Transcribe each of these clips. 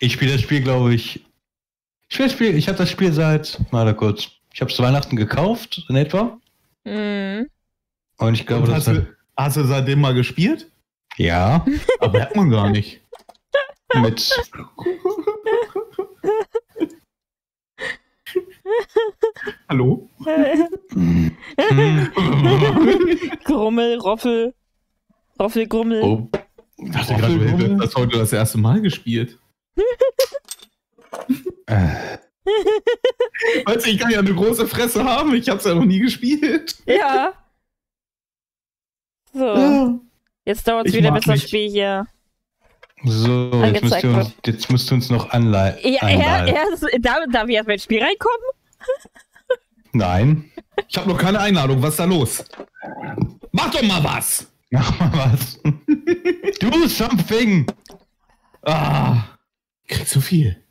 Ich spiele das Spiel, glaube ich. Ich spiele das Spiel, ich habe das Spiel seit, warte kurz. Ich habe es zu Weihnachten gekauft, in etwa. Mhm. Und ich glaube, Und das hast, du, hast du seitdem mal gespielt? ja, Aber merkt man gar nicht. mit Hallo? Grummel, Roffel. Roffel, Grummel. oh, Ich dachte gerade, du hättest das heute das erste Mal gespielt. Äh, Weißt du, ich kann ja eine große Fresse haben, ich hab's ja noch nie gespielt. Ja. So, jetzt dauert es Ich wieder, bis das. Spiel hier. so, jetzt Angezeigt müsst, ihr uns, wird. jetzt müsst ihr uns noch anleiten. Ja, er, er ist, darf, darf ich erst mal ins Spiel reinkommen? Nein. Ich habe noch keine Einladung, was ist da los? Mach doch mal was! Mach mal was. Do something. Ah, ich krieg zu viel.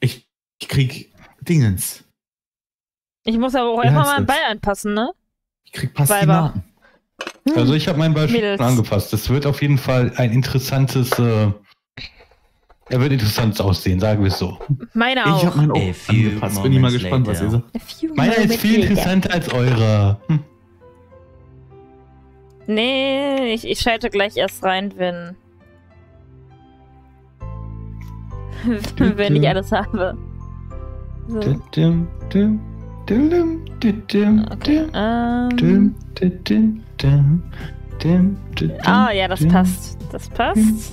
Ich, ich krieg Dingens. Ich muss aber auch Wie einfach mal einen das? Ball anpassen, ne? Ich krieg Pastinaken. Also ich habe mein Beispiel Mädels. angepasst. Das wird auf jeden Fall ein interessantes. Äh, er wird interessant aussehen, sagen wir es so. Meine Ich auch. hab meinen A auch angepasst. Bin ich mal gespannt, was ihr later. sagt. Meiner ist viel later. interessanter als eurer. Hm. Nee, ich, ich schalte gleich erst rein, wenn. Wenn ich alles habe. So. Okay. Ähm, ah, ja, das passt. Das passt.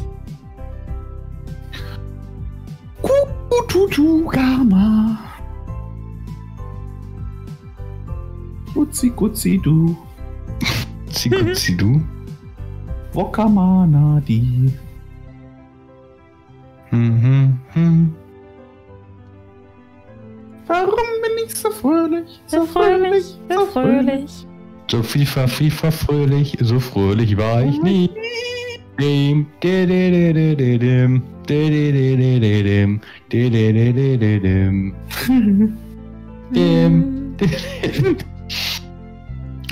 Kututu Gama. Gutzi Gutzi du. Zigu, zidu. Wokamana die. Mhm, mhm. Warum bin ich so fröhlich? So fröhlich, so fröhlich. So FIFA, FIFA fröhlich, so fröhlich war ich nie. Dim, di, di, di, di, di, dim, di, di, di, di, di, dim, di, di, di, di, di, dim. Dim, di, di.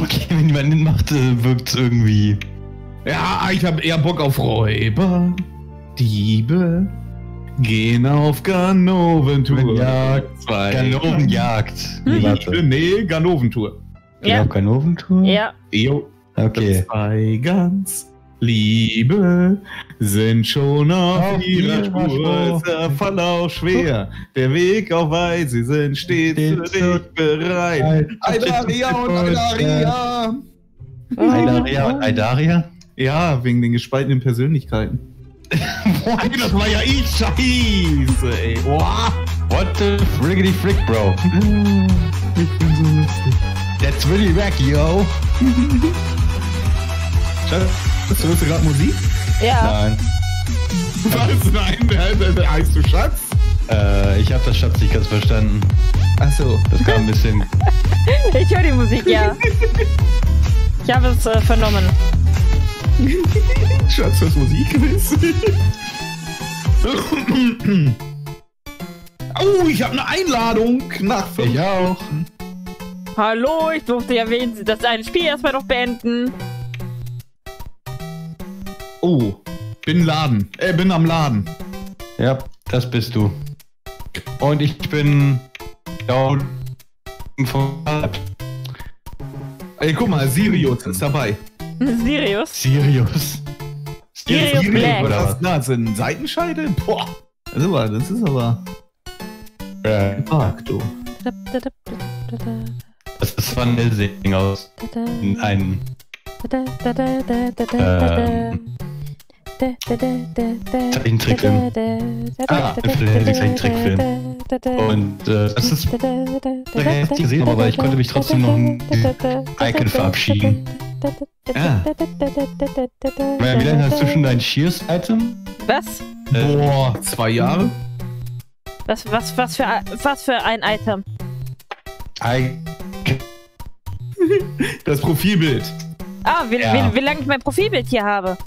Okay, wenn jemand den macht, wirkt es irgendwie. Ja, ich habe eher Bock auf Räuber. Diebe. Gehen auf Ganoventour. Jagd, Zwei. Ganovenjagd. Nee, warte. Nee, Ganoventour. Ja, Genau, Ganoventour? ja. Jo. Okay. Zwei ganz Liebe sind schon auf, Auf ihrer Spur. Ist der Verlauf schwer. Der Weg auch weit, sie sind stets Stets für dich bereit. Aidaria und Aidaria. Aidaria und Aidaria? Ja, wegen den gespaltenen Persönlichkeiten. Ey, das war ja ich, scheiße, ey. Boah. What the friggity frick, bro? Ich bin so lustig. That's really wack, yo. Schatz, hörst du gerade Musik? Ja, Nein. Was? Nein, heißt du Schatz? Äh, ich habe das Schatz nicht ganz verstanden. Achso. Das kam ein bisschen. ich höre die Musik, ja. Ich habe es äh, vernommen. Schatz, das Musikquiz. oh, ich habe eine Einladung nach fünf. Ich auch. Hallo, ich durfte ja wenigstens das eine Spiel erstmal noch beenden. Oh, bin Laden. Äh, bin am Laden. Ja, das bist du. Und ich bin. Down von Ey, guck mal, Sirius ist dabei. Sirius. Sirius. Sirius Black. oder Was ist das? Ein Seitenscheide? Boah. Das ist aber. Das ist aber? Äh, arg, du. das ist Van Helsing aus. Ein. Zeichentrickfilm. Ah, Zeichentrickfilm. Und äh, das ist heftig gesehen, aber ich konnte mich trotzdem noch ein Icon verabschieden. Ja. Wie lange hast du schon dein Shears-Item? Was? Äh, Boah, zwei Jahre? Was, was, was, für, was für ein Item? I Das Profilbild. Ah, wie, Ja. wie, wie lange ich mein Profilbild hier habe?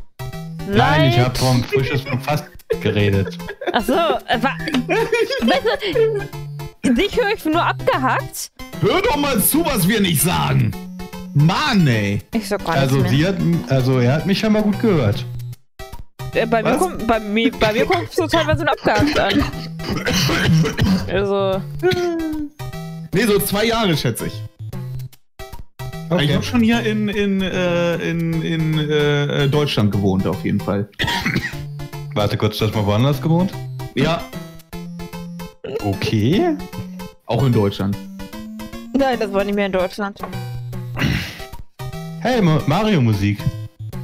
Nein, ich Seit- habe vom Frisches vom Fast geredet. Ach so, äh, wa- weißt du, dich höre ich nur abgehackt. Hör doch mal zu, was wir nicht sagen. Mann, ey. Ich so gar Also sie hat, also er hat mich schon mal gut gehört. Äh, bei, mir kommt, bei, mir, bei mir kommt so teilweise nur abgehakt an. Also, Nee, so zwei Jahre, schätze ich. Ich Okay. habe schon hier in, in, äh, in, in äh, Deutschland gewohnt, auf jeden Fall. Warte kurz, du hast mal woanders gewohnt? Ja, Okay. auch in Deutschland. nein, das war nicht mehr in Deutschland. Hey, Ma- Mario-Musik.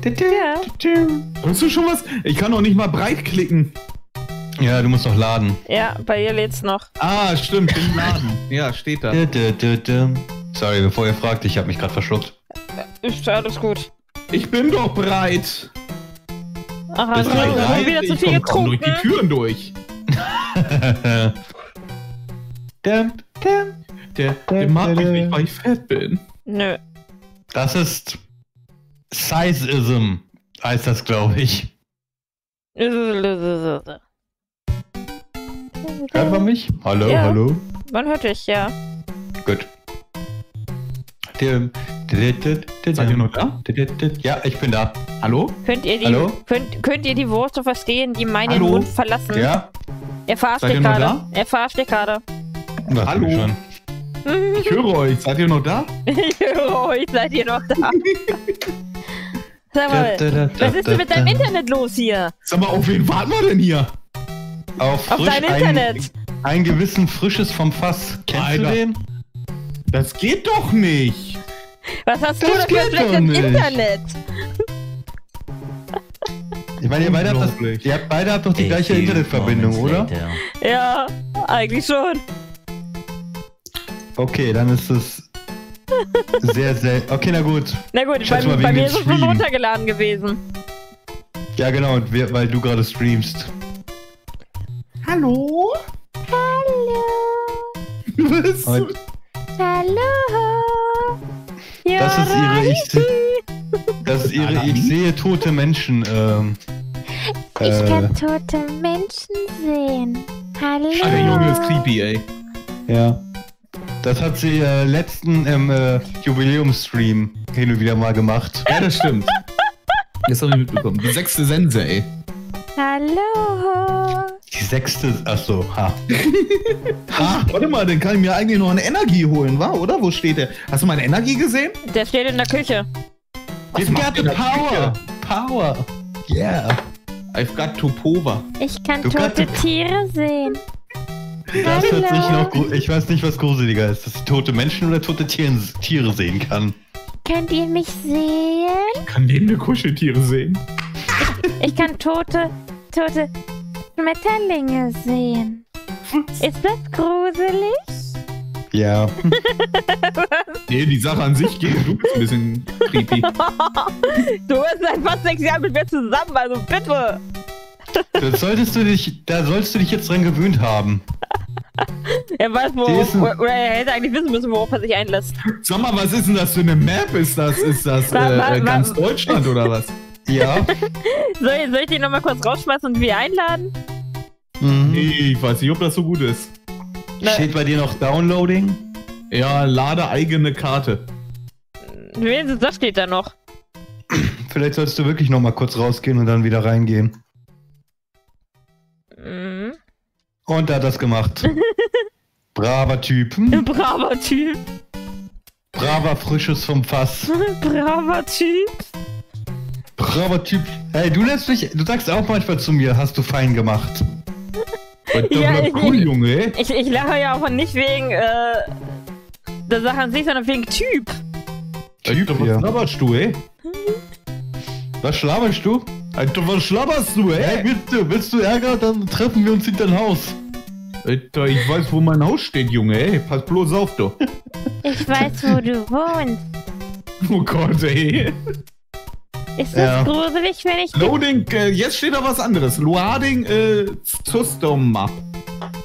Ja. Hörst du schon was? Ich kann doch nicht mal breit klicken. Ja, du musst noch laden. Ja, bei ihr lädt's noch. Ah, stimmt, im Laden. Ja, steht da. Sorry, bevor ihr fragt, ich habe mich gerade verschluckt. Ist alles gut. Ich bin doch breit. Ach, hast du hast wieder zu ich viel komm kaum durch getrunken? die Türen durch. Der mag mich nicht, weil ich fett bin. Nö. Das ist Sizeism, heißt das, glaube ich. Hört man mich? Hallo, Ja. hallo. Man hört dich, ja. Gut. Dü, Seid ihr noch da? Ja, ich bin da. Hallo? Könnt ihr die, Hallo? Könnt, könnt ihr die Worte verstehen, die meinen Hallo? Mund verlassen? Ja? Er verarscht dich gerade. Er verarscht dich gerade. Hallo? schon. Ich höre euch. Seid ihr noch da? Ich höre euch, seid ihr noch da? Sag mal, Da, da, da, was ist denn mit deinem. Internet los hier? Sag mal, auf wen warten wir denn hier? Auf, Auf dein ein- Internet. Ein gewissen Frisches vom Fass. Kennst Alter. du den? Das geht doch nicht. Was hast Das du da für geht ein doch schlechtes nicht. Internet? Ich meine, ihr beide habt, das, ihr habt beide habt doch die gleiche Internetverbindung, oder? Ja, eigentlich schon. Okay, dann ist es sehr, sehr. Okay, na gut. Na gut, Ich bei, mal bei mir ist es schon runtergeladen gewesen. Ja, genau, und wir, weil du gerade streamst. Hallo? Hallo. Was? Und Hallo. Ja, das ist ihre. Ich, das ist ihre. Ich sehe tote Menschen. Ähm, Ich äh, kann tote Menschen sehen. Hallo. Der Junge ist creepy, ey. ja. Das hat sie äh, letzten im äh, Jubiläumsstream hin und wieder mal gemacht. Ja, das stimmt. Das habe ich mitbekommen. Die sechste Sense, ey. Hallo. Die sechste. Achso, ha. Ah, warte mal, dann kann ich mir eigentlich noch eine Energie holen, wa? Oder? Wo steht der? Hast du meine Energie gesehen? Der steht in der Küche. Der in der Power! Power! Yeah! I've got to Pova. Ich kann Du tote Tiere sehen. Das hört sich noch gru- Ich weiß nicht, was gruseliger ist, dass ich tote Menschen oder tote Tieren, Tiere sehen kann. Könnt ihr mich sehen? Kann lebende Kuscheltiere sehen. Ich kann tote, tote Schmetterlinge sehen. Ist das gruselig? Ja. Nee, die Sache an sich geht. Du bist ein bisschen creepy. Du bist seit fast sechs Jahren mit mir zusammen, also bitte. Das solltest du dich, da sollst du dich jetzt dran gewöhnt haben. Er weiß, worauf, oder er hätte eigentlich wissen müssen, worauf er sich einlässt. Sag mal, was ist denn das für eine Map? Ist das, ist das Wa- wa- äh, wa- ganz Deutschland oder was? Ja. Soll, ich- soll ich den nochmal kurz rausschmeißen und wieder einladen? Mhm. Nee, ich weiß nicht, ob das so gut ist. Na, Steht bei dir noch Downloading? Ja, lade eigene Karte. wenigstens das steht da noch. Vielleicht solltest du wirklich noch mal kurz rausgehen und dann wieder reingehen. Und er hat das gemacht. Braver Typ. Hm? Braver Typ. Braver Frisches vom Fass. Braver Typ. Braver Typ. Hey, du lässt dich, du sagst auch manchmal zu mir, hast du fein gemacht. Ja, ja, ich- cool, Junge, ey. Ich, ich lache ja auch nicht wegen äh, der Sache an sich, sondern wegen Typ. Typ, Alter, was ja. schlabberst du, ey? Was schlaberst du? Alter, was schlabberst du, Hey, ey? willst du, willst du Ärger? Dann treffen wir uns hinter dein Haus. Alter, ich weiß, wo mein Haus steht, Junge, ey. Pass bloß auf, du. Ich weiß, wo du wohnst. Oh Gott, ey. Ist Ja. das gruselig, wenn ich... Loading, äh, jetzt steht da was anderes. Loading, äh, Custom Map.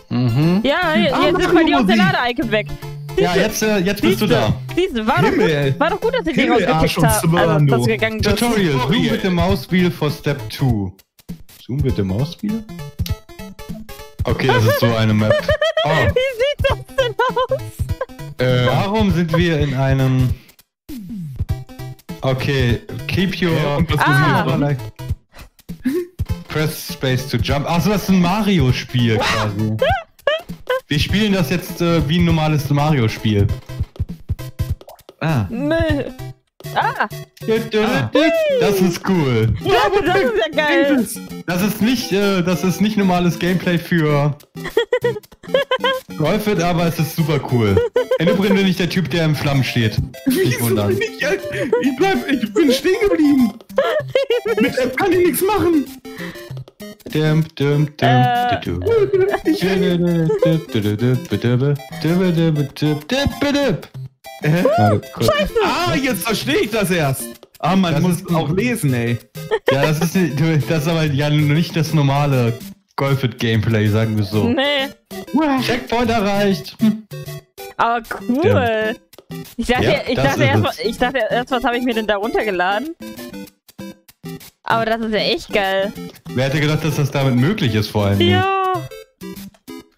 Mhm. Ja, jetzt Ah, ist Mario bei dir auch der Musik. Lade-Icon weg. Ja, jetzt, äh, jetzt bist du da. Siehste, war, doch gut, war doch gut, dass ich dich Himmel, Arsch rausgekickt und habe. Also, dass du. du gegangen bist. Tutorial. Zoom with the mouse wheel for step 2. Zoom with the mouse wheel? Okay, das ist so eine Map. Oh, Wie sieht das denn aus? Äh, warum sind wir in einem... Okay, keep your... Ja, und was Ah. muss ich? Press Space to Jump. Achso, das ist ein Mario-Spiel quasi. Wir spielen das jetzt äh, wie ein normales Mario-Spiel. Ah. Nö. Ah, Das ist cool. das, das ist ja geil. Das ist nicht, äh, das ist nicht normales Gameplay für Golfit, aber es ist super cool. Im Übrigen bin ich der Typ, der im Flammen steht. Nicht Wieso wundern. bin ich, ich, bleib, ich bin stehen geblieben. Mit App kann ich nichts machen. Ah, jetzt verstehe ich das erst. Ah, man Das muss ist- auch lesen, ey. Ja, das ist, das ist aber ja nicht das normale Golfit-Gameplay, sagen wir so. Nee. Checkpoint erreicht. Aber cool. Ich dachte, Ja, ich dachte, erst, ich dachte erst, was habe ich mir denn da runtergeladen? Aber das ist ja echt geil. Wer hätte gedacht, dass das damit möglich ist, vor allem? Ja.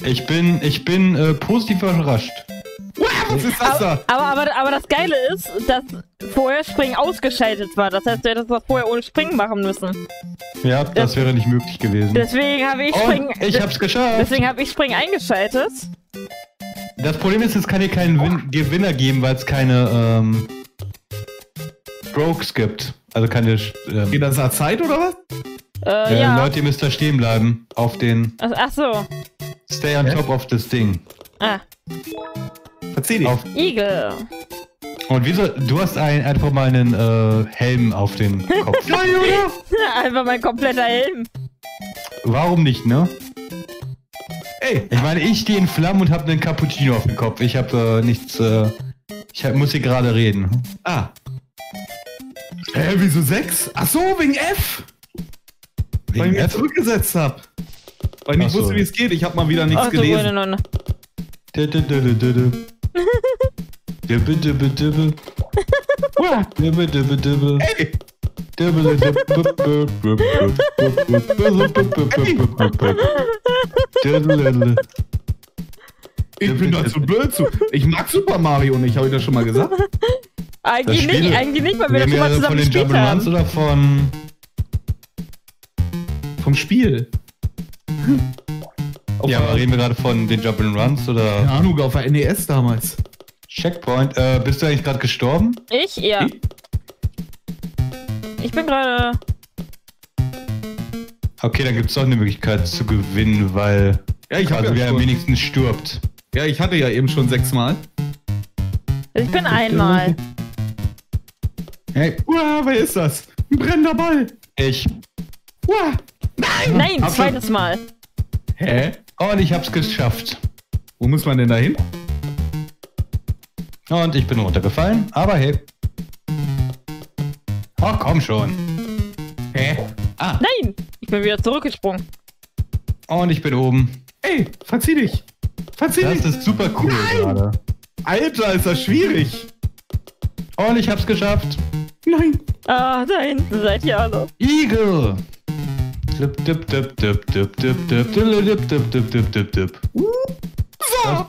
Ich bin, ich bin äh, positiv überrascht. Was ist das da? Aber, aber, aber das Geile ist, dass vorher Springen ausgeschaltet war. Das heißt, du hättest das vorher ohne Springen machen müssen. Ja, das wäre nicht möglich gewesen. Deswegen habe ich Springen. Und ich hab's geschafft. Deswegen habe ich Springen eingeschaltet. Das Problem ist, es kann hier keinen Win Gewinner geben, weil es keine ähm, Strokes gibt. Also keine ähm, Geht das nach Zeit oder was? Äh, äh, ja. Leute, ihr müsst da stehen bleiben. Auf den Ach, ach so. Stay on Hä? top of this Ding. Ah, Erzähl dich. Auf, Igel. und wieso? Du hast ein, einfach mal einen äh, Helm auf den Kopf. Geil, oder? Einfach mein kompletter Helm. Warum nicht, ne? Ey, Ich meine, ich stehe in Flammen und habe einen Cappuccino auf dem Kopf. Ich habe äh, nichts. Äh, ich hab, muss hier gerade reden. ah. Hä, wieso sechs? Ach so, wegen F. weil ich Wegen mich F? zurückgesetzt habe. Weil ich nicht so. wusste, wie es geht. Ich habe mal wieder nichts Ach gelesen. dü- dü. Dibbe, dibbe, dibbe. Dibbe, dibbe, dibbe. Ey, ich bin da zu blöd zu. Ich mag Super Mario nicht, habe ich das schon mal gesagt? Eigentlich Das Spiel- nicht, eigentlich nicht, weil wir das schon mal Reden wir zusammen von den gespielt Jump'n'Runs haben. oder von... Vom Spiel. Auf Ja, aber reden wir gerade von den Jump'n'Runs oder... Keine Ahnung, auf der NES damals. Checkpoint. Äh, bist du eigentlich gerade gestorben? Ich? Ja. Ich? Ich bin gerade. Okay, dann gibt es doch eine Möglichkeit zu gewinnen, weil... Ja, ich habe also wer ja, am wenigsten stirbt. ja, ich hatte ja eben schon sechsmal. Ich bin einmal. Hey, Uah, wer ist das? Ein brennender Ball. ich. Uah. Nein, Hab zweites Mal. Hä? Und ich hab's geschafft. Wo muss man denn da hin? Und ich bin runtergefallen, aber hey. Ach komm schon. Hä? Ah, Nein! Ich bin wieder zurückgesprungen. Und ich bin oben. ey, verzieh dich. Verzieh Das dich. ist super cool gerade. Alter, ist das schwierig. Und ich hab's geschafft. Nein. Ah, da hinten seid ihr alle. Igel. Dip, dip, dip, dip, dip, dip, dip, dip, dip, dip, dip, dip, dip. So.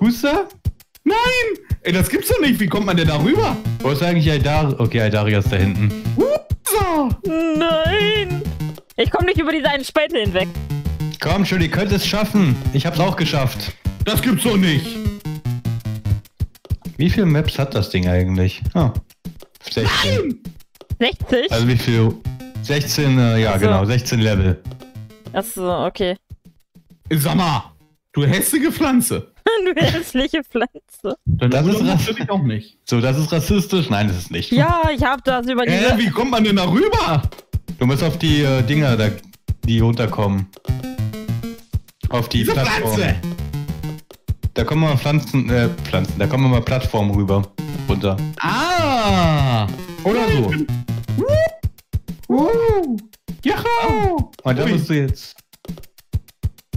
Huster? Nein. Ey, das gibt's doch nicht. Wie kommt man denn da rüber? Wo ist eigentlich Aidar? Okay, Aidaria ist da hinten. So. Nein! Ich komme nicht über diese einen Spalte hinweg. Komm schon, ihr könnt es schaffen. Ich hab's auch geschafft. Das gibt's doch nicht. Wie viele Maps hat das Ding eigentlich? Ah, 16. 60? Also wie viel? 16, äh, ja so. genau, 16 Level. Achso, okay. Sag mal, du hässliche Pflanze. du hässliche Pflanze. Dann Das ist das rass- ich auch nicht. So, das ist rassistisch? Nein, das ist nicht. Ja, ich hab das über Hä, diese. wie kommt man denn da rüber? Du musst auf die äh, Dinger, da, die runterkommen. Auf die Diese Plattform. Pflanze. Da kommen mal Pflanzen, äh, Pflanzen, da kommen mal Plattformen rüber. Runter. Ah. Oder so. Uh. Juhu! Und da Ui. musst du jetzt.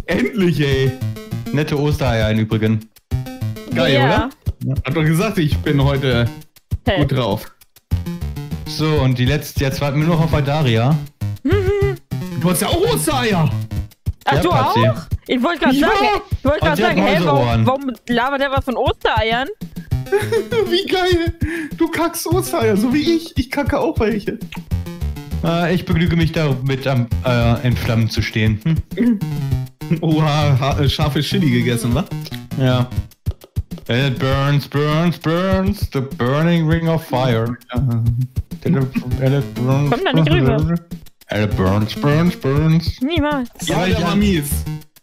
Endlich, ey. Nette Ostereier im Übrigen. Geil, ja. oder? Hab doch gesagt, ich bin heute Hey. gut drauf. So, und die letzte, jetzt warten wir nur noch auf Aldaria. Du hast ja auch Ostereier. Ach, Ja, du Patzi. auch? Ich wollte gerade Ja. sagen, ich wollte gerade sagen, hey, warum, warum labert der was von Ostereiern? Wie geil. Du kackst Ostereier, so wie ich. Ich kacke auch welche. Äh, ich begnüge mich damit, am, äh, in Flammen zu stehen. Hm? Oha, ha äh, scharfe Chili gegessen, wa? Ja. And it burns, burns, burns, the burning ring of fire. And it, and it burns, Komm da nicht rüber. And it burns, burns, burns. Niemals. Ja, der war mies.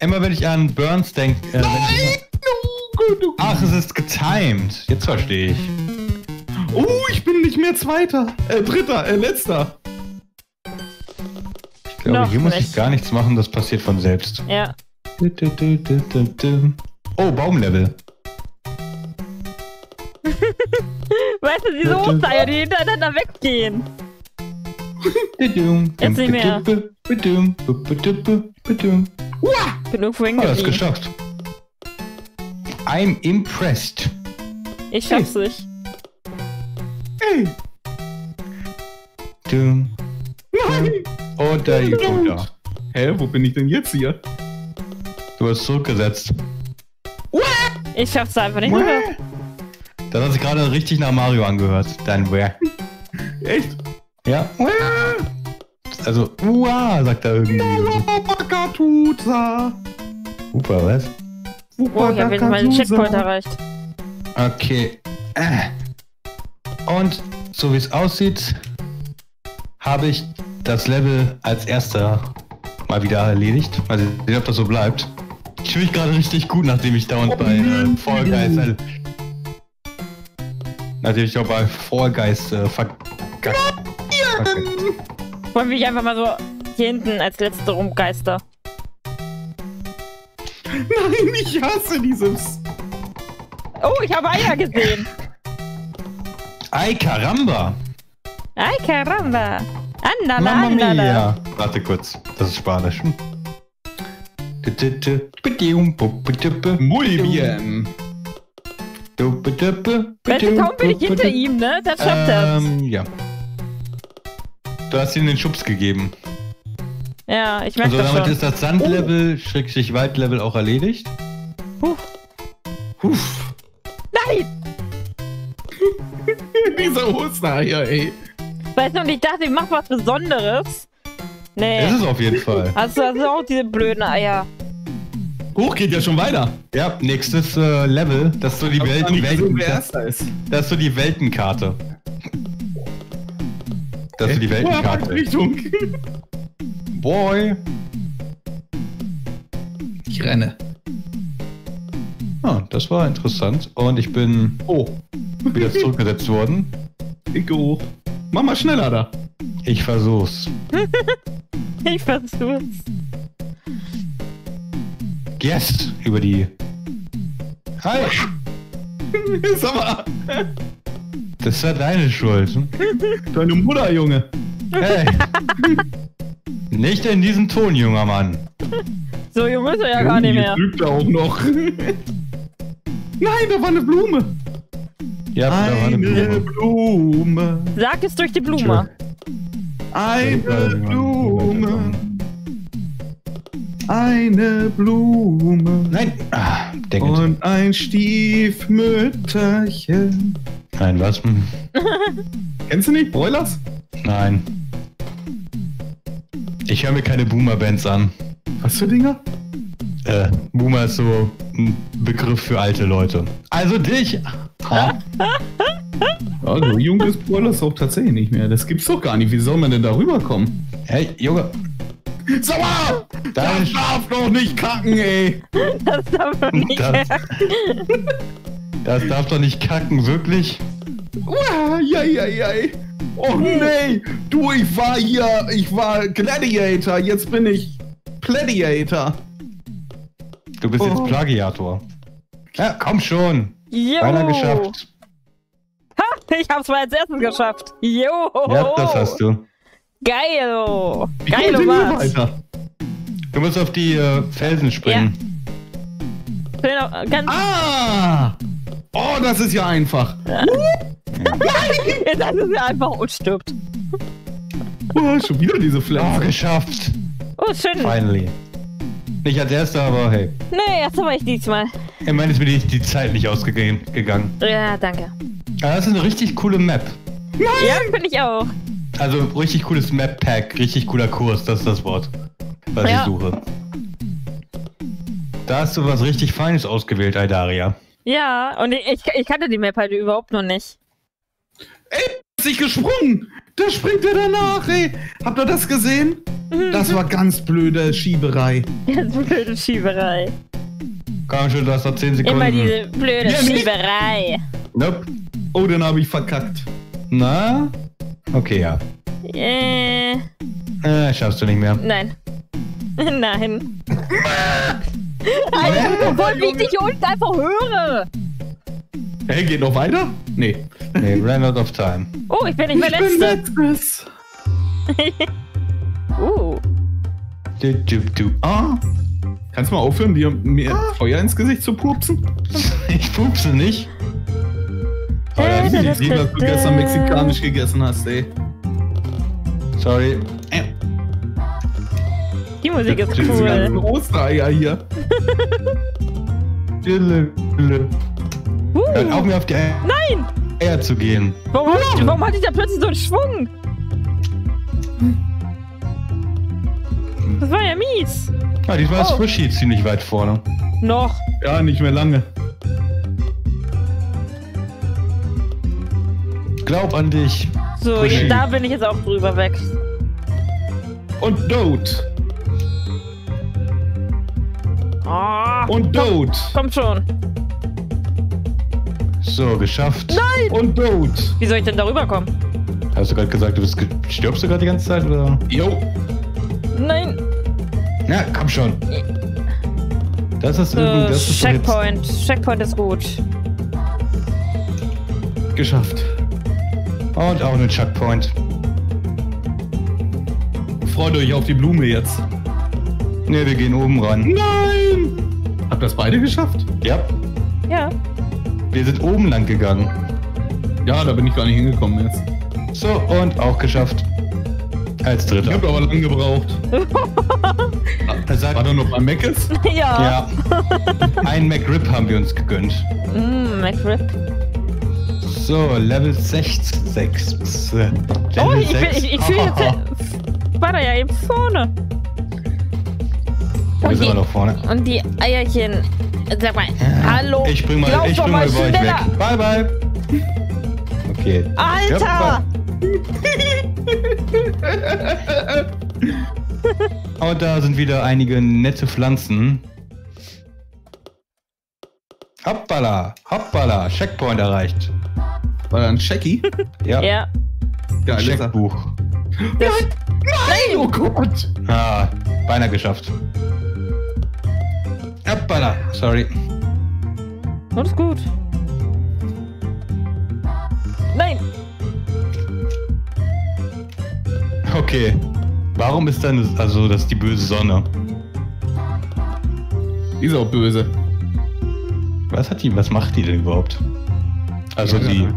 Immer wenn ich an Burns denke. Äh, Nein! ach, es ist getimed. Jetzt verstehe ich. Oh, ich bin nicht mehr Zweiter. Äh, Dritter, äh, Letzter. Ich glaube, Noch hier muss ich gar nichts machen, das passiert von selbst. Ja. Oh, Baumlevel. Weißt du, diese Ostereier, die hintereinander weggehen. Jetzt nicht mehr. Bin irgendwo Oh, das geschafft. I'm impressed. Ich schaff's nicht. Ey, Dum. nein! Oh, da, oh, da. Hä, wo bin ich denn jetzt hier? Du hast zurückgesetzt. Ich schaff's einfach nicht rüber. Das hat sich gerade richtig nach Mario angehört. Dein Where. Echt? Ja. Also, uah, sagt er irgendwie. Super, was? Oh, ich habe jetzt mal den Checkpoint erreicht. Okay. Äh. Und so wie es aussieht, habe ich das Level als erster mal wieder erledigt. Also, ich sehen, ob das so bleibt. Ich fühle mich gerade richtig gut, nachdem ich dauernd bei äh, Fall Guys. Äh, nachdem ich auch bei Fall Guys äh, verkackt. Verkackt. Wollen wir einfach mal so hier hinten als letzte rumgeister. Nein, ich hasse dieses. Oh, ich habe Eier gesehen. Ay, caramba! Ay, caramba. Andala, Mamma andala. mia! Warte kurz, das ist Spanisch. Muy bien. Weißt du, kaum bin ich hinter ihm, ne? Das schafft er. Ähm, ja. Du hast ihm den Schubs gegeben. Ja, ich merke Also das damit schon. ist das Sandlevel, Schrägstrich Waldlevel auch erledigt. Huff. Nein! Diese Ostereier, ey. Weißt du, und ich dachte, ich mach was Besonderes. Nee. Ist es auf jeden Fall. Hast du also auch diese blöden Eier? Hoch geht ja schon weiter. Ja, nächstes äh, Level, das ist so die Welten, das, ist. das ist so die Weltenkarte. Das ist so die Boah, Weltenkarte. Richtung. Boy. Ich renne. Ah, das war interessant. Und ich bin Oh, wieder zurückgesetzt worden. ich geh hoch. Mach mal schneller da. Ich versuch's. Ich versuch's. Yes! Über die. Hi! Sag mal, Das war deine Schuld. hm? deine Mutter, Junge. Hey! Nicht in diesem Ton, junger Mann. So jung ist er ja gar nicht mehr. Lügt er auch noch. Nein, da war eine Blume. Ja, da war eine Blume. Blume. Sag es durch die Blume. Eine Blume. Eine Blume. Nein! Ah. Und ein Stiefmütterchen. Nein, was? Hm, Kennst du nicht Broilers? Nein. Ich höre mir keine Boomer-Bands an. Was für Dinger? Äh, Boomer ist so ein Begriff für alte Leute. Also dich! Ha? Ja, so jung ist Broilers auch tatsächlich nicht mehr. Das gibt's doch gar nicht. Wie soll man denn da rüberkommen? Hey, Junge! Sag mal! Deine Das Sch- darf doch nicht kacken, ey! Das darf man nicht Das-. Das darf doch nicht kacken, wirklich? Uah, ja, ja, ja. Oh nee! Du, ich war hier, ich war Gladiator, jetzt bin ich Pladiator. Du bist Oh. jetzt Plagiator. Ja, komm schon. Jo. Beinahe geschafft. Ha, ich hab's mal als erstes geschafft. Jo. Ja, das hast du. Geil. Geil, was. Du musst auf die äh, Felsen springen. Schön auf- Ganz, Ah! Oh, das ist ja einfach. Das ist ja einfach und stirbt. Oh, schon wieder diese Oh, Flamme. geschafft. Oh, schön. Finally. Nicht als erster, aber hey. Nee, jetzt aber ich diesmal. Immerhin ist mir die, die Zeit nicht ausgegangen. gegangen. Ja, danke. Aber das ist eine richtig coole Map. Ja, finde ich auch. Also richtig cooles Map-Pack, richtig cooler Kurs, das ist das Wort, was Ja. ich suche. Da hast du was richtig Feines ausgewählt, Aidaria. Ja, und ich, ich kannte die Map halt überhaupt noch nicht. Ist sich gesprungen! Da springt er danach, ey! Habt ihr das gesehen? Das war ganz blöde Schieberei. Jetzt blöde Schieberei. Komm schon, du hast noch 10 Sekunden. Immer diese blöde Ja. Schieberei. Nope. Oh, den habe ich verkackt. Na? Okay, ja. Äh, Äh, schaffst du nicht mehr. nein. Nein. Alter, obwohl wie ich dich hier unten einfach höre. Hey, geht noch weiter? Nee. Nee, ran out of time. Oh, ich bin nicht mehr Ich bin Letzte. letztes. Uh. Du, du, du. Ah, Kannst du mal aufhören, dir mir Feuer ins Gesicht zu pupsen? ich pupse nicht. Oh, ja, ich hab gesehen, dass du gestern mexikanisch gegessen hast, ey. Sorry. Die Musik ist Diese ganzen cool. Ostereier hier. Hört auf Uh. mir auf die Eier Nein! zu gehen. Warum, warum hatte ich da plötzlich so einen Schwung? Das war ja mies. Ah, diesmal ist Oh. Frischi ziemlich weit vorne. Noch. Ja, nicht mehr lange. Glaub an dich. So, Frischi. da bin ich jetzt auch drüber weg. Und Dote. Oh, Und Dote. komm schon. So, geschafft. Und Dote. Wie soll ich denn darüber kommen? Hast du gerade gesagt, du bist ge stirbst du gerade die ganze Zeit oder? Jo. Nein. Ja, komm schon. Das ist So, übrigens, das ist Checkpoint. Checkpoint ist gut. Geschafft. Und auch ein Checkpoint. Freut euch auf die Blume jetzt. Ne, wir gehen oben ran. Nein! Habt ihr das beide geschafft? Ja, Ja. wir sind oben lang gegangen. Ja, da bin ich gar nicht hingekommen jetzt. So, und auch geschafft. Als Ich dritter. hab aber lang gebraucht. Er sagt, War da noch beim Meckes? ja. ja. Ein McRib haben wir uns gegönnt. Mm, McRib. So, Level 6. 6. Level Oh, ich, bin- 6. ich, ich fühle jetzt. War da ja eben vorne. Und immer die, noch vorne. und die Eierchen. Sag mal, hallo. Ich spring mal, Lauf ich spring mal über euch schneller. weg. Bye, bye. Okay. Alter! Ja, Und da sind wieder einige nette Pflanzen. Hoppala, hoppala, Checkpoint erreicht. War da ein Checky? Ja, ja. Geil, ist. Checkbuch. Das, Nein, oh Gott! Ah, beinahe geschafft. Hoppala, sorry. alles gut. Nein. Okay. Warum ist dann also das die böse Sonne? Die ist auch böse. Was hat die, was macht die denn überhaupt? Also Ja, die.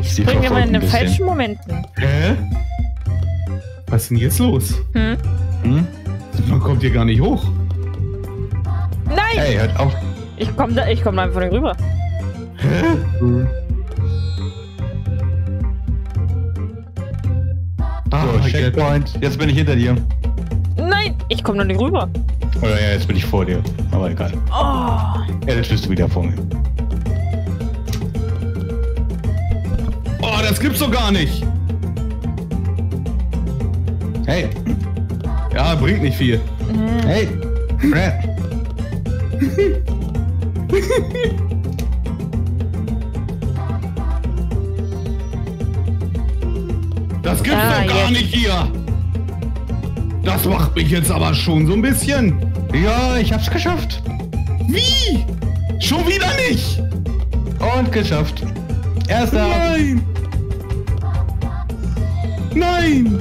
Ich Sie springe immer in den falschen Momenten. Hä? Was ist denn jetzt los? Hm? Hm? Man kommt hier gar nicht hoch. Nein! Hey, hört auf. Ich komme da, ich komm da einfach nicht rüber. Hä? So, Ah, Checkpoint. Jetzt bin ich hinter dir. Nein! Ich komme da nicht rüber. Oder ja, jetzt bin ich vor dir. Aber egal. Oh. Ja, jetzt bist du wieder vor mir. Oh, das gibt's doch gar nicht. Hey, Ja, bringt nicht viel. hey, Fred. Das gibt's Ah, doch gar jetzt. nicht hier. Das macht mich jetzt aber schon so ein bisschen. Ja, ich hab's geschafft. Wie? Schon wieder nicht. Und geschafft. Erster. Nein. Nein.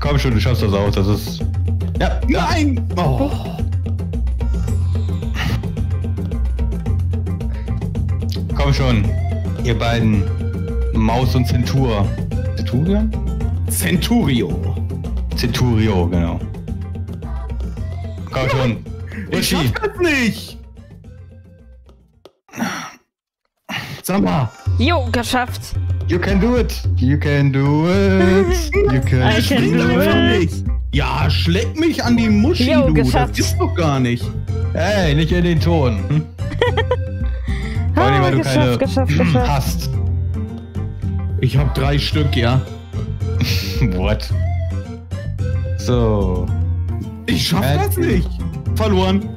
Komm schon, du schaffst das aus. Das ist. Ja, Nein. Oh. komm schon. Ihr beiden. Maus und Zentur. Centurion? Centurio. Centurio, genau. Komm schon. Ich schaff das nicht. Sag mal. Jo, geschafft. You can do it. You can do it. You can I can do it. nicht. Ja, schleck mich an die Muschi, Jo, du. geschafft. Das ist doch gar nicht. Hey, nicht in den Ton. Hm? Vor allem, weil du geschafft, keine geschafft, geschafft. hast. Ich hab drei Stück, ja. What? So. Ich schaff Äh, das nicht. Verloren.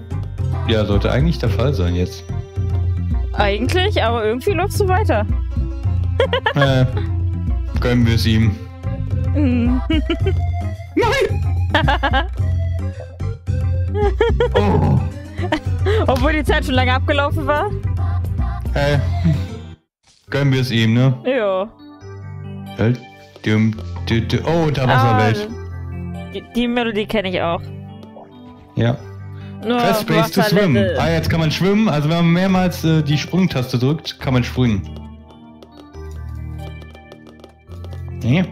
Ja, sollte eigentlich der Fall sein jetzt. Eigentlich, aber irgendwie läufst du weiter. äh, gönnen wir es ihm. Hm. Nein! oh. Obwohl die Zeit schon lange abgelaufen war. Äh, gönnen wir es ihm, ne? Ja. Halt. Dum, du, du. Oh, Unterwasserwelt. Ah, die, die Melodie kenne ich auch. Ja. Nur Press Space to swim. Ah, jetzt kann man schwimmen. Also wenn man mehrmals äh, die Sprungtaste drückt, kann man springen. Nee.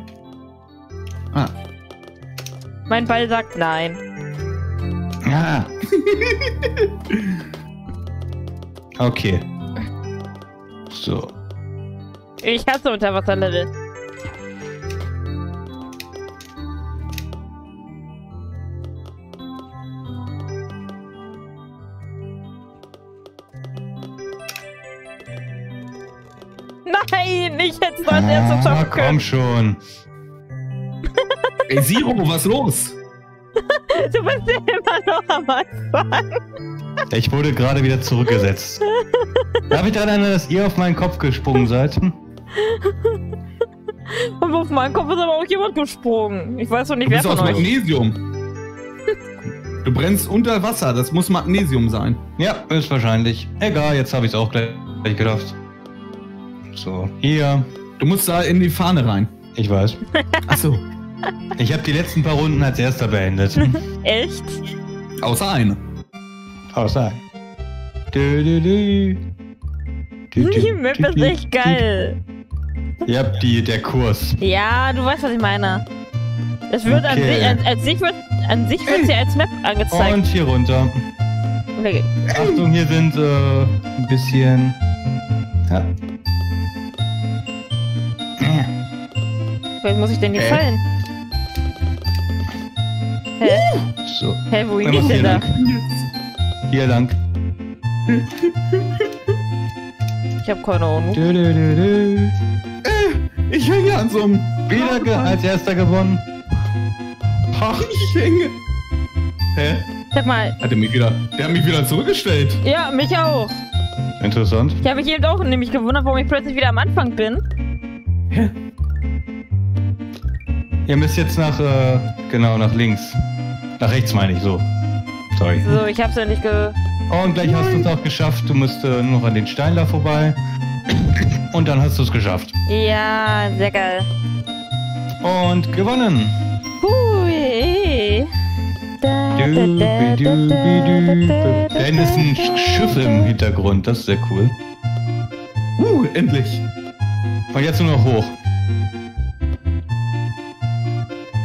Ah. Mein Ball sagt nein. Ah. okay. So. Ich hasse Unterwasserlevel. Nein, ich hätte es als erstes Ah, schaffen komm können. schon. Ey, Siro, was los? Du bist ja immer noch am Anfang. Ich wurde gerade wieder zurückgesetzt. Darf ich daran erinnern, dass ihr auf meinen Kopf gesprungen seid? Und auf meinen Kopf ist aber auch jemand gesprungen. Ich weiß noch nicht, Du wer bist aus von euch. Magnesium. Du brennst unter Wasser, das muss Magnesium sein. Ja, ist wahrscheinlich. Egal, jetzt habe ich es auch gleich, gleich gedacht. So, hier. Du musst da in die Fahne rein. Ich weiß. Achso. Ich habe die letzten paar Runden als erster beendet. Echt? Außer eine. Außer. Du, du, du. Du, du, Die Map ist echt geil. Ja, die, der Kurs. Ja, du weißt, was ich meine. Es wird an, Okay. sich, an, an sich wird an sich wird sie als Map angezeigt. Und hier runter. Okay. Achtung, hier sind äh, ein bisschen. Ja. Vielleicht muss ich denn hier Hä? fallen. Hä? So. Hä, wohin Ja, geht mach denn hier da? lang. Hier lang. Ich hab keine Ahnung. Du, du, du, du. Ich hänge an so einem. Wieder ge als erster gewonnen. Ach, ich hänge. Hä? Sag mal, Hat er mich wieder. Der hat mich wieder zurückgestellt. ja, mich auch. Interessant. Ich habe mich eben auch nämlich gewundert, warum ich plötzlich wieder am Anfang bin. Ihr müsst jetzt nach, äh, genau, nach links. Nach rechts meine ich, so. Sorry. So, ich hab's endlich ge... Und gleich hast du es auch geschafft. Du musst äh, nur noch an den Stein da vorbei. Und dann hast du es geschafft. Ja, sehr geil. Und gewonnen. Hui. Hinten ist ein Sch- Schiff im Hintergrund. Das ist sehr cool. Uh, endlich. Und jetzt nur noch hoch.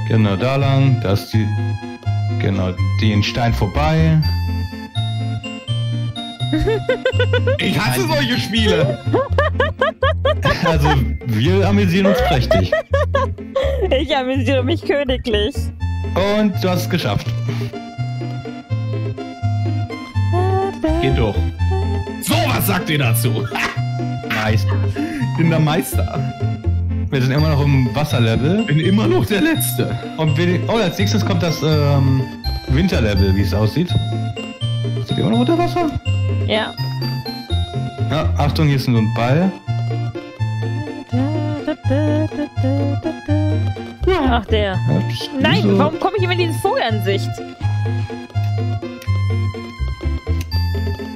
Genau, da lang. Da ist die. Genau, den Stein vorbei. Ich hasse solche Spiele. Also, wir amüsieren uns prächtig. Ich amüsiere mich königlich. Und du hast es geschafft. Geht doch. So, was sagt ihr dazu? Nice. Bin der Meister. Wir sind immer noch im Wasserlevel. Bin immer noch der Letzte. Und wir, oh, als nächstes kommt das ähm, Winterlevel, wie es aussieht. Sind wir immer noch unter Wasser? Ja. Ja, Achtung, hier ist so ein Ball. Ach, der. Ja, Nein, so. warum komme ich immer in diese Vogelansicht?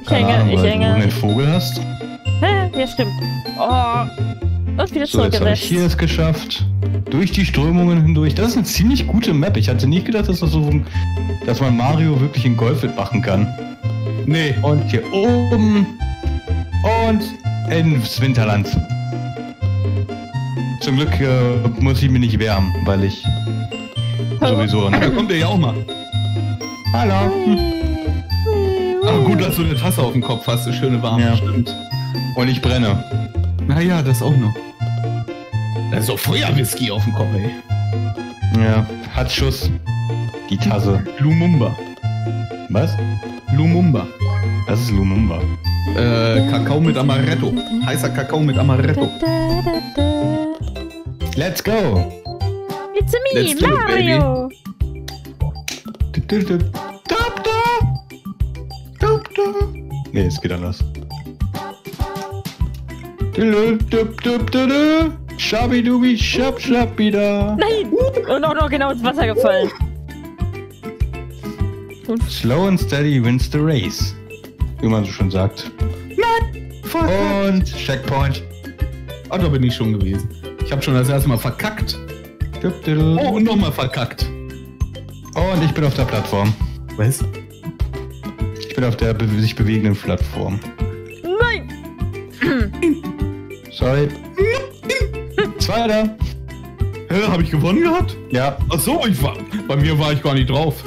Ich Keine hänge, Ahnung, ich weil du hänge. einen Vogel hast. Hä? Ja, stimmt. Oh. Und wieder So, jetzt habe ich hier es geschafft. Durch die Strömungen hindurch. Das ist eine ziemlich gute Map. Ich hatte nicht gedacht, dass das so, dass man Mario wirklich in Golf mitmachen kann. Nee. Und hier oben und ins Winterland. Zum Glück äh, muss ich mich nicht wärmen, weil ich sowieso. Da Ne? kommt er ja auch mal. Hallo. Aber gut, dass du eine Tasse auf dem Kopf hast, eine schöne warme. Ja. Stimmt. Und ich brenne. Naja, das auch noch. Da ist Feuerwhisky auf dem Kopf, ey. Ja, hat Schuss. Die Tasse. Lumumba. Was? Lumumba. Das ist Lumumba. Äh, Kakao mit Amaretto. Heißer Kakao mit Amaretto. Let's go! It's me, Let's do it, Mario! Doktor! Doktor! Nee, es geht anders. Schabidubi, schab, schabida. Nein! Und auch noch genau ins Wasser gefallen. Slow and steady wins the race. Wie man so schon sagt. Und Checkpoint. Ah, da bin ich schon gewesen. Ich habe schon das erste Mal verkackt. Oh, und nochmal verkackt. Und ich bin auf der Plattform. Was? Ich bin auf der be sich bewegenden Plattform. Nein! Sorry. Zweiter. Hä, habe ich gewonnen gehabt? Ja, Ach so, ich war, bei mir war ich gar nicht drauf.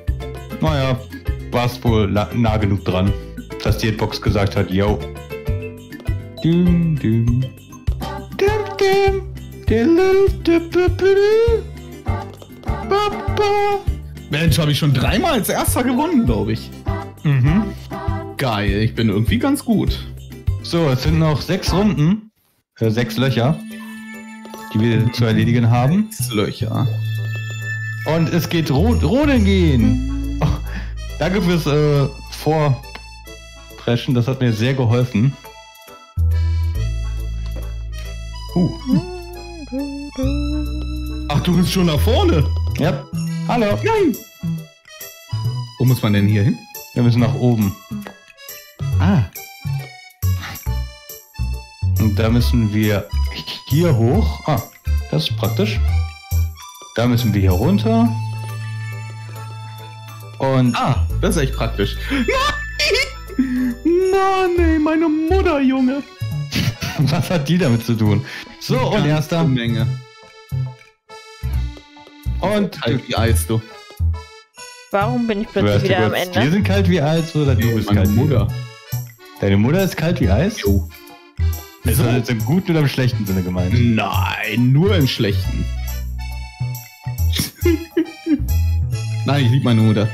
naja, warst wohl la- nah genug dran, dass die Hitbox gesagt hat, yo. Dip, dip. Ba, ba. Mensch, habe ich schon dreimal als erster gewonnen, glaube ich. Mhm. Geil, ich bin irgendwie ganz gut. So, es sind noch sechs Runden, äh, sechs Löcher, die wir zu erledigen haben. Löcher. Und es geht rot, rodeln gehen. Oh, danke fürs äh, Vorpreschen, das hat mir sehr geholfen. Uh, Ach, du bist schon da vorne. ja. Hallo. Nein. Wo muss man denn hier hin? Wir müssen nach oben. Ah. Und da müssen wir hier hoch. Ah, das ist praktisch. Da müssen wir hier runter. Und Ah, das ist echt praktisch. Nein! Mann, ey, meine Mutter, Junge. was hat die damit zu tun? So, und erster. Menge. Und Halt wie Eis, du. Warum bin ich plötzlich wieder am gewusst, Wir Ende? sind kalt wie Eis oder du bist meine kalt Mutter. wie Deine Mutter ist kalt wie Eis? Jo. Ist das jetzt im guten oder im schlechten Sinne gemeint? Nein, nur im Schlechten. Nein, ich liebe meine Mutter.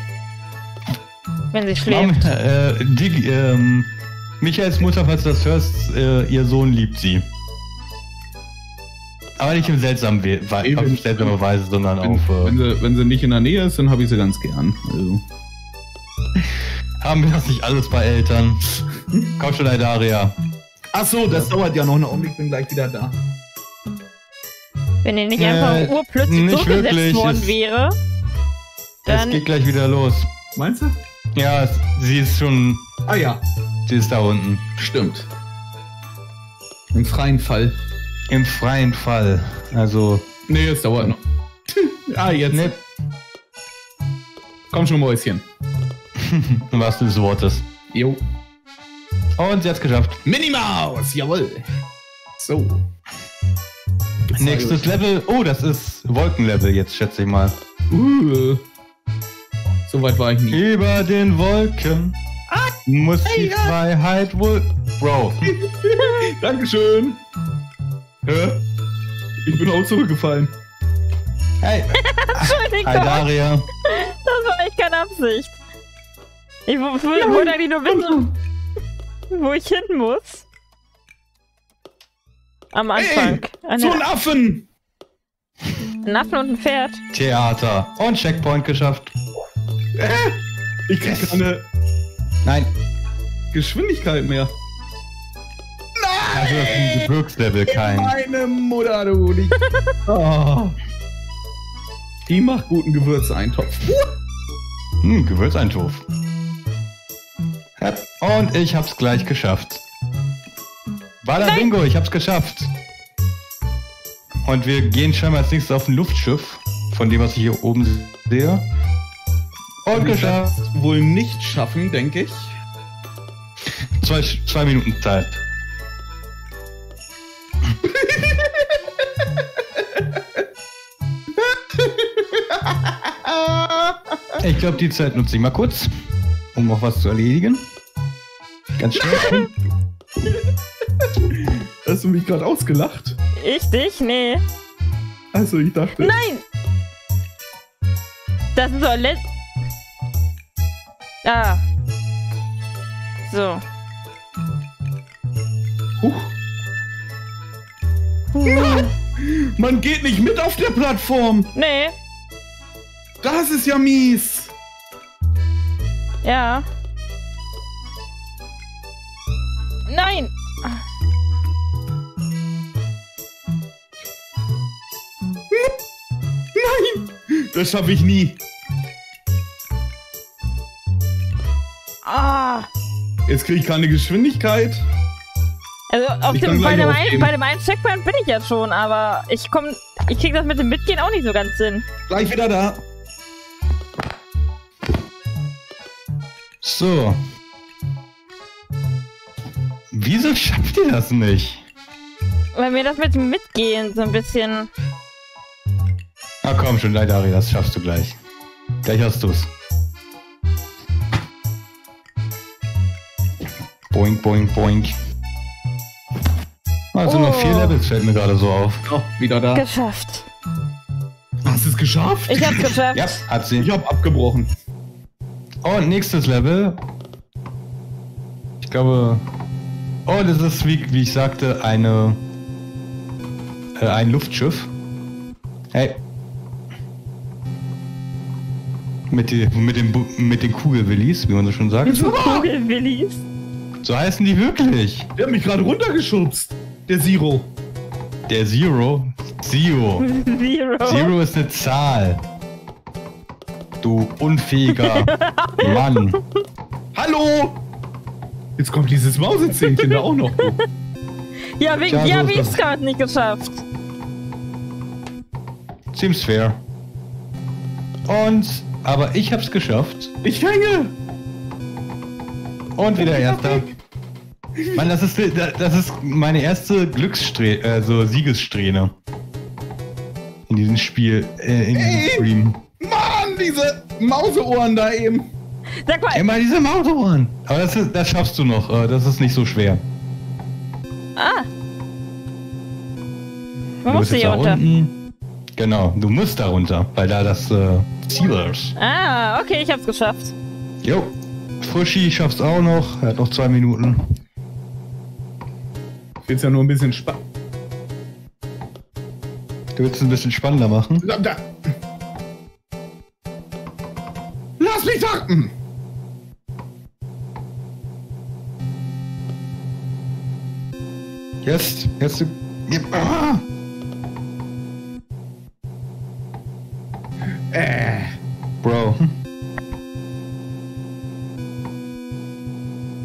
Wenn sie Mom, schläft. äh, die, ähm, Michaels Mutter, falls du das hörst, äh, ihr Sohn liebt sie. Aber nicht im seltsamen We We Eben. auf seltsame Weise, sondern Wenn, auf. Äh, wenn, sie, wenn sie nicht in der Nähe ist, dann habe ich sie ganz gern. Also. haben wir das nicht alles bei Eltern? Komm schon, Daria. Ach so, das dauert ja noch einen Augenblick, bin gleich wieder da. Wenn ihr nicht Äh, einfach urplötzlich zurückgesetzt worden es- wäre, Es dann geht gleich wieder los. Meinst du? Ja, es, sie ist schon. Ah ja, Sie ist da unten. stimmt. Im freien Fall. Im freien Fall. Also. Nee, es dauert noch. ah, jetzt. Ne, Komm schon, Mäuschen. im wahrsten des Wortes. Jo. Und sie hat's geschafft. Minnie Maus, jawohl. So. Nächstes Level. Oh, das ist Wolkenlevel jetzt, schätze ich mal. Uh. So weit war ich nie. Über den Wolken muss die Freiheit wohl. Bro. Dankeschön. Hä? Ich bin auch zurückgefallen. Hey. Entschuldigung, Hi, Daria. das war echt keine Absicht. Ich wollte eigentlich nur wissen, wo ich hin muss. Am Anfang. An So ein der- Affen! ein Affen und ein Pferd. Theater. Und Checkpoint geschafft. Ich krieg keine Nein. Geschwindigkeit mehr. Also das ist ein Gebirgslevel, kein. Meine Mutter, du. Die, oh. die macht guten Gewürzeintopf. Hm, Gewürzeintopf. Und ich hab's gleich geschafft. Bada Bingo, ich hab's geschafft. Und wir gehen scheinbar als nächstes auf ein Luftschiff, von dem, was ich hier oben sehe. Und geschafft. Wohl nicht schaffen, denke ich. Zwei, zwei Minuten Zeit. Ich glaube, die Zeit nutze ich mal kurz, um noch was zu erledigen. Ganz schnell. Hast du mich gerade ausgelacht? Ich dich? Nee. Also ich dachte. Nein! Das ist doch let... Ah. So. Huch. Man geht nicht mit auf der Plattform. Nee. Das ist ja mies. Ja. Nein! Nein. Das schaffe ich nie. Ah! Jetzt kriege ich keine Geschwindigkeit. Also auf dem, bei, dem ein, bei dem einen Checkpoint bin ich jetzt schon, aber ich komm. Ich krieg das mit dem Mitgehen auch nicht so ganz hin. Gleich wieder da. So. Wieso schafft ihr das nicht? Weil mir das mit dem Mitgehen so ein bisschen. Ah komm schon, Leidari, das schaffst du gleich. Gleich hast du's. Boink, boink, boink. Also noch vier Oh. Levels fällt mir gerade so auf. Oh, wieder da. geschafft. Hast du es geschafft? Ich hab's geschafft. Ja, hat sie. Ich habe abgebrochen. Und nächstes Level. Ich glaube. Oh, das ist wie, wie ich sagte, eine. Äh, ein Luftschiff. Hey. Mit, die, mit, den, mit den Kugelwillis, wie man so schon sagt. Kugelwillis. So heißen die wirklich. Der hat mich gerade runtergeschubst. Der Zero. Der Zero. Zero. Zero. Zero ist eine Zahl. Du unfähiger Mann. Hallo! Jetzt kommt dieses Mausezähnchen da auch noch. Ja, wie, Tja, ja, so wie ist ich's gerade nicht geschafft. Seems fair. Und, aber ich hab's geschafft. Ich hänge! Und wieder erster. Mann, das ist, das ist meine erste Glückssträhne, also Siegessträhne. In diesem Spiel, äh, in diesem Ey! Stream. Diese Mauseohren da eben. Sag mal, Immer diese Mauseohren. Aber das, ist, das schaffst du noch, äh, das ist nicht so schwer. ah. Du Man muss hier da runter. unten. Genau, du musst da runter, weil da das äh, Ziel ist. Ah, okay, ich hab's geschafft. Jo, Frischi schaffst auch noch, er hat noch zwei Minuten. Ich will's ja nur ein bisschen spannend. Du willst es ein bisschen spannender machen? Da, warten! Jetzt, jetzt. ah. Äh. Bro.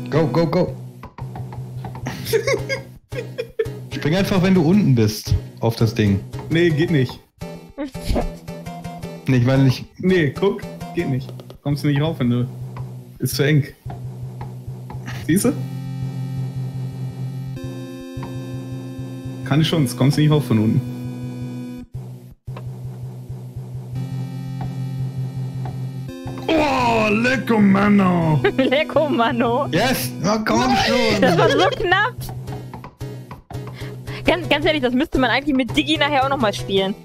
Go, go, go. Spring einfach, wenn du unten bist, auf das Ding. Nee, geht nicht. Nicht, weil ich. Nee, guck, geht nicht. Kommst du nicht rauf, wenn du. Ist zu eng. Siehst du? Keine Chance, kommst nicht rauf von unten. Oh, lecker Männer! Lecko, Mano. Yes! Na komm schon! Das war so knapp. Ganz, ganz ehrlich, das müsste man eigentlich mit Digi nachher auch nochmal spielen.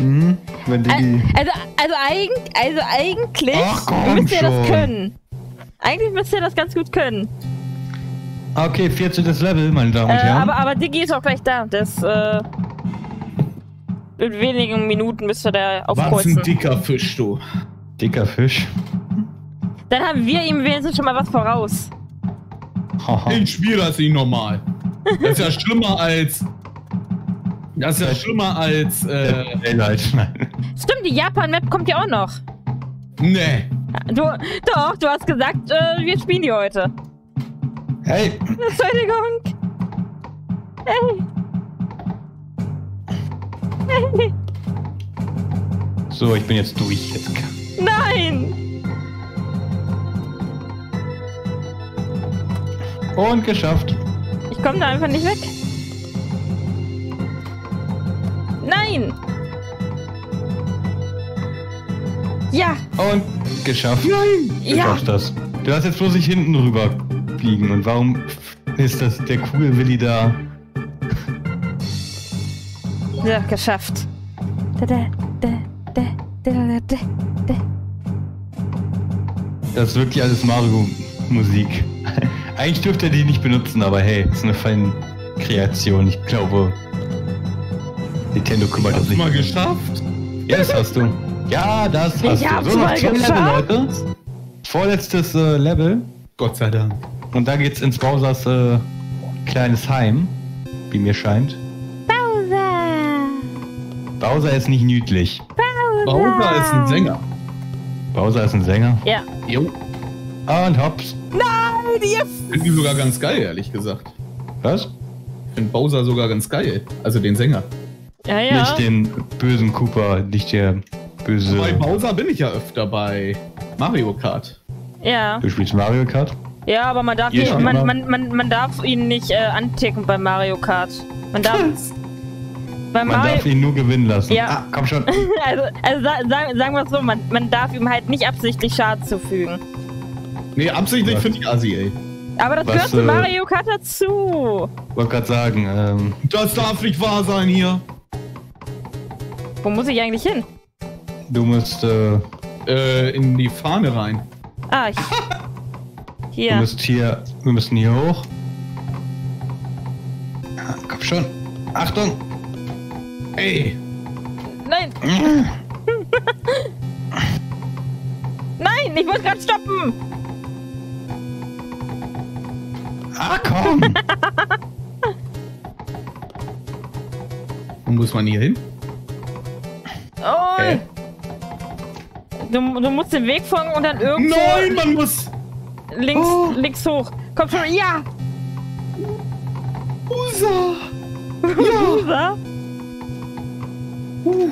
Mhm, wenn die. Al- Also, also, eigen, also eigentlich Ach, müsst ihr das schon. können. Eigentlich müsst ihr das ganz gut können. Okay, 14. Level, meine Damen und Äh, Herren. aber, aber Digi ist auch gleich da. Das, äh, in wenigen Minuten müsste der Was ein aufkreuzen. dicker Fisch, du. Dicker Fisch. Dann haben wir ihm wenigstens schon mal was voraus. Haha. Ich spiele das nicht normal. Das ist ja schlimmer als. Das ist ja schlimmer als. Äh, Daylight. Stimmt, die Japan-Map kommt ja auch noch. nee. Du, doch, du hast gesagt, äh, wir spielen die heute. Hey! Entschuldigung. Hey. Hey. So, ich bin jetzt durch. Jetzt. Nein! Und geschafft. Ich komme da einfach nicht weg. Nein! Ja! Und geschafft. Nein! Du Ja! schaffst das. Du hast jetzt bloß nicht hinten rüber fliegen. Und warum ist das der coole Willi da Ja, geschafft. Da, da, da, da, da, da, da, da. Das ist wirklich alles Mario-Musik. Eigentlich dürfte er die nicht benutzen, aber hey, ist eine feine Kreation. Ich glaube, Nintendo kümmert Hast du sich. mal geschafft? Ja, das hast du. Ja, das Ich hast hab's du. So, noch zwei Level. Leute. Vorletztes äh, Level. Gott sei Dank. Und da geht's ins Bowsers äh, kleines Heim, wie mir scheint. Bowser. Bowser ist nicht niedlich. Bowser ist ein Sänger. Bowser ist ein Sänger. Ja. Jo. Und hops. Nein, ihr Finde die sogar ganz geil, ehrlich gesagt. Was? Ich finde Bowser sogar ganz geil. Also den Sänger. Ja, ja. Nicht den bösen Cooper, nicht der böse. Bei Bowser bin ich ja öfter bei Mario Kart. Ja. Du spielst Mario Kart? Ja, aber man darf, ihn, man, man, man, man darf ihn nicht äh, anticken bei Mario Kart. Man darf. Bei Man Mario. darf ihn nur gewinnen lassen. Ja. Ah, komm schon. Also, also sa sagen, sagen wir es so, man, man darf ihm halt nicht absichtlich Schaden zufügen. Nee, absichtlich finde ich Assi, ey. Aber das Was, gehört zu äh, Mario Kart dazu. Wollte gerade sagen, ähm, Das darf nicht wahr sein hier. Wo muss ich eigentlich hin? du musst, äh, Äh, in die Fahne rein. Ah, ich. du Hier. musst hier, wir müssen hier hoch. Ah, komm schon. Achtung. Ey, Nein! Nein, ich muss gerade stoppen! Ah, komm. wo muss man hier hin? Hä? Du, du musst den Weg folgen und dann irgendwo Nein, man muss. links, Oh. links hoch. Komm schon, ja! Usa. Ja. Uh.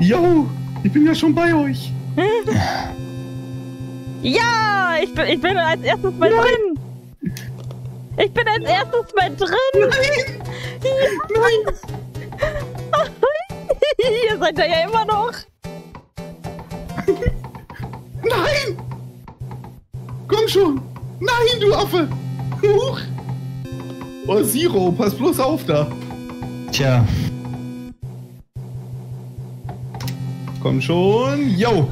Yo, ich bin ja schon bei euch. Ja! Ich bin, ich bin als erstes mal drin! Ich bin als erstes mal drin! Nein. Ihr seid da ja immer noch! Nein. Komm schon. Nein, du Affe. Huch. Oh, Zero, pass bloß auf da. Tja, Komm schon. Yo.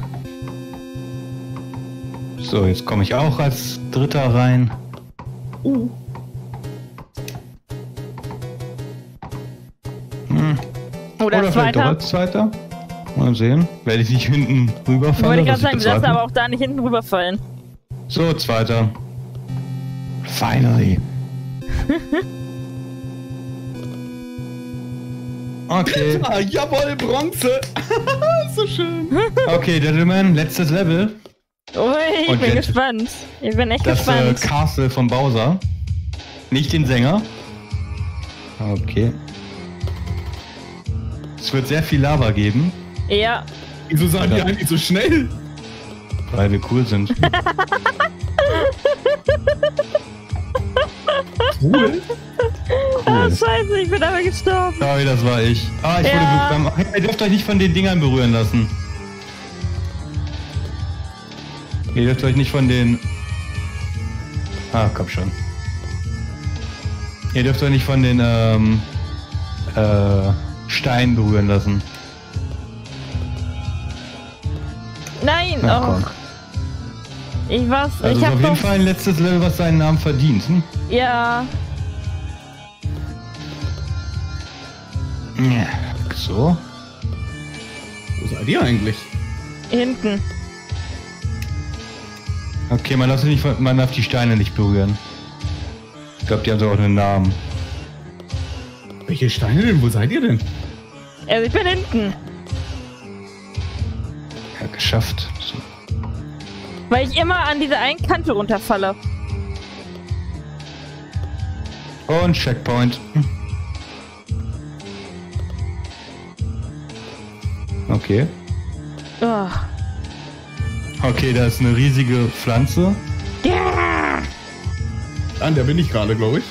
so, jetzt komme ich auch als Dritter rein. Uh. Oder, Oder vielleicht doch zweiter. als Zweiter. Mal sehen. Werde ich nicht hinten rüberfallen? Wollte ich gerade sagen, du darfst aber auch da nicht hinten rüberfallen. So, Zweiter. Finally. Okay, Ah, jawohl, Bronze. so schön. okay, Gentlemen, letztes Level. Ui, ich Und bin gespannt. Ich bin echt Das äh, gespannt. Castle von Bowser. Nicht den Sänger. Okay. Es wird sehr viel Lava geben, ja. Wieso sagen die Ja. eigentlich so schnell? weil wir cool sind. Cool. Ah, Cool. scheiße, ich bin aber gestorben. Sorry, das war ich. Ah, ich Ja. wurde beim, Ihr dürft euch nicht von den Dingern berühren lassen. Ihr dürft euch nicht von den... Ah, komm schon. Ihr dürft euch nicht von den ähm, äh, Steinen berühren lassen. Nein, Na oh, komm. ich was, Also ich ist hab auf jeden Fall ein letztes Level, was seinen Namen verdient. Hm? ja, Ja, So. Wo seid ihr eigentlich? hinten. Okay, man darf, nicht, man darf die Steine nicht berühren. Ich glaube, die haben so auch einen Namen. Welche Steine denn? Wo seid ihr denn? Also ich bin hinten, Ja, geschafft. So. weil ich immer an diese einen Kante runterfalle. Und Checkpoint. Okay. Oh. Okay, da ist eine riesige Pflanze. Ja! An der bin ich gerade, glaube ich.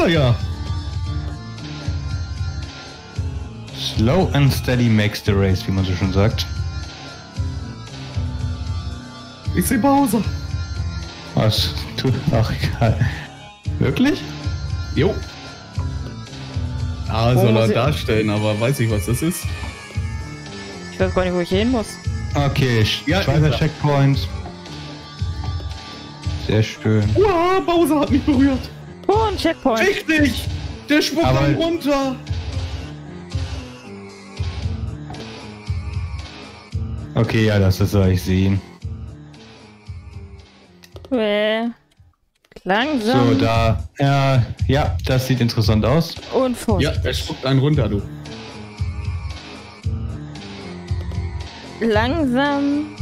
Er ja. Slow and steady makes the race, wie man so schon sagt. Ich sehe Bowser. Was? Du, ach, egal. Wirklich? Jo. Ah, Oh, soll er ich- darstellen, aber weiß ich, was das ist. Ich weiß gar nicht, wo ich hin muss. Okay, Ja, zweiter. Checkpoint. Sehr schön. Uah, Bowser hat mich berührt. Oh, ein Checkpoint. Richtig! Der spuckt Aber- dann runter. Okay, ja, das, das soll ich sehen. Äh, langsam So, da. Ja, ja, das sieht interessant aus. und Ja, vorsichtig. der spuckt einen runter, du. Langsam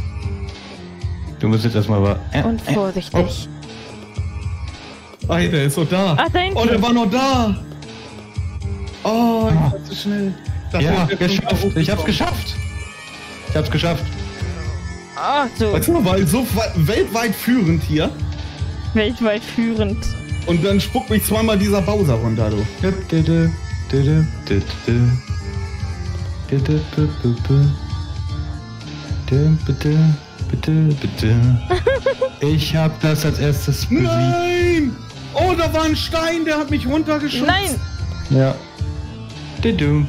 Du musst jetzt erstmal äh, und äh, vorsichtig. Ey, der ist so da. Ach, hinten. Oh, der war noch da. Oh, ich war zu schnell. Da Ja, geschafft. Ich hab's geschafft. Ich hab's geschafft. Ach so, Weißt du, weil so weltweit führend hier. weltweit führend. Und dann spuckt mich zweimal dieser Bowser runter, du. Du, du, du, du, du, du, du. Du, du, du, du, du. Du, bitte, bitte, bitte. Ich hab das als erstes besiegt. Nein! Oh, da war ein Stein, der hat mich runtergeschubst. Nein! Ja. Du, du,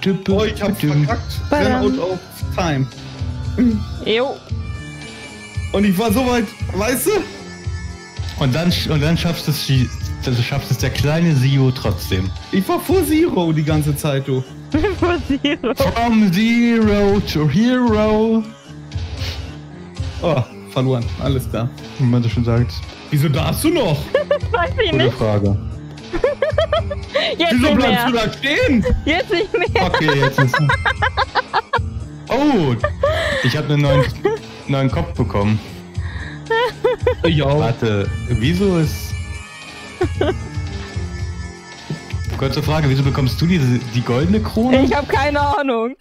du, Oh, ich hab's du. verkackt. Badam. Renn out of time. Jo. Und ich war so weit, weißt du? Und dann, und dann schaffst es, die- also schafft es der kleine Sio trotzdem. Ich war vor Zero die ganze Zeit, du. Vor Zero. From Zero to Hero. Oh, verloren. Alles klar. Wie man so schon sagt. Wieso darfst du noch? Weiß ich Gute nicht. Frage. Jetzt Wieso nicht bleibst du mehr. da stehen? Jetzt nicht mehr. Okay, jetzt ist. Oh, ich habe einen neuen, neuen Kopf bekommen. Ich auch. Warte, wieso ist. Kurze Frage, wieso bekommst du diese, die goldene Krone? Ich habe keine Ahnung.